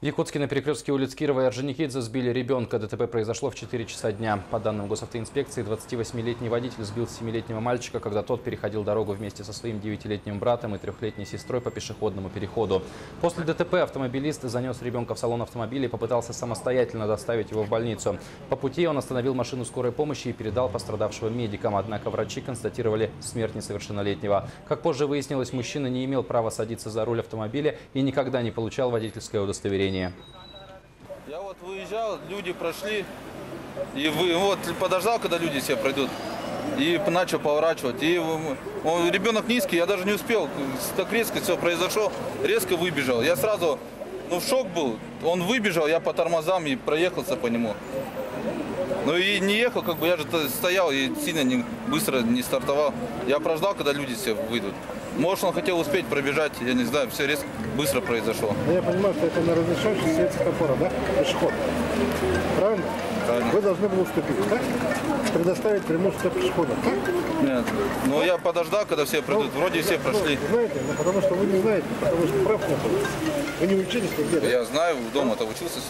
В Якутске на перекрестке улиц Кирова и Орджоникидзе сбили ребенка. ДТП произошло в 4 часа дня. По данным госавтоинспекции, 28-летний водитель сбил 7-летнего мальчика, когда тот переходил дорогу вместе со своим 9-летним братом и трехлетней сестрой по пешеходному переходу. После ДТП автомобилист занес ребенка в салон автомобиля и попытался самостоятельно доставить его в больницу. По пути он остановил машину скорой помощи и передал пострадавшего медикам. Однако врачи констатировали смерть несовершеннолетнего. Как позже выяснилось, мужчина не имел права садиться за руль автомобиля и никогда не получал водительское удостоверение. Я вот выезжал, люди прошли, и вы, вот подождал, когда люди все пройдут, и начал поворачивать. И он, ребенок низкий, я даже не успел, так резко все произошло, резко выбежал. Я сразу, ну в шок был, он выбежал, я по тормозам и проехался по нему. Ну и не ехал, как бы я же стоял и сильно не, быстро не стартовал. Я прождал, когда люди все выйдут. Может, он хотел успеть пробежать, я не знаю, все резко, быстро произошло. Но я понимаю, что это на разрешающий свет светофора, да? Пешеход. Правильно? Правильно. Вы должны были уступить, да? Предоставить преимущество пешеходам. так? Нет. Но я подождал, когда все придут. Вроде все Ну, прошли. Знаете, ну, потому что вы не знаете, потому что прав нет. Вы не учились нигде, да? Я знаю, дома-то учился все